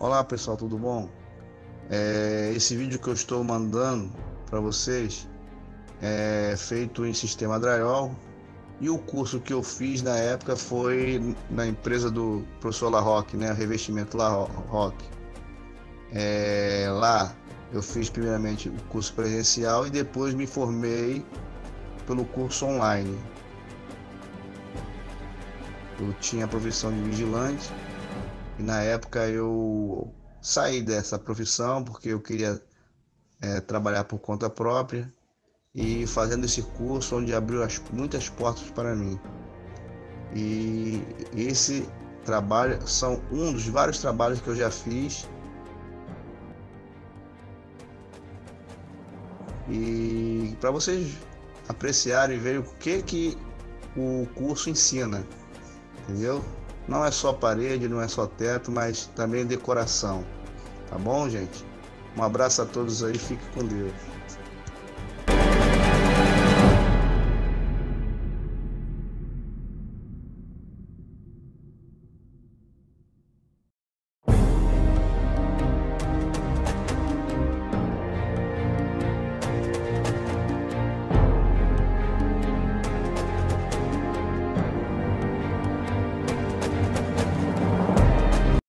Olá pessoal, tudo bom? É, esse vídeo que eu estou mandando para vocês é feito em sistema Drywall e o curso que eu fiz na época foi na empresa do professor Larroque, né? O revestimento Larroque. É, lá eu fiz primeiramente o curso presencial e depois me formei pelo curso online. Eu tinha a profissão de vigilante e na época eu saí dessa profissão porque eu queria é, trabalhar por conta própria e fazendo esse curso onde abriu as, muitas portas para mim. E esse trabalho são um dos vários trabalhos que eu já fiz. E para vocês apreciarem e verem o que que o curso ensina, entendeu? Não é só parede, não é só teto, mas também decoração. Tá bom, gente? Um abraço a todos aí, fique com Deus.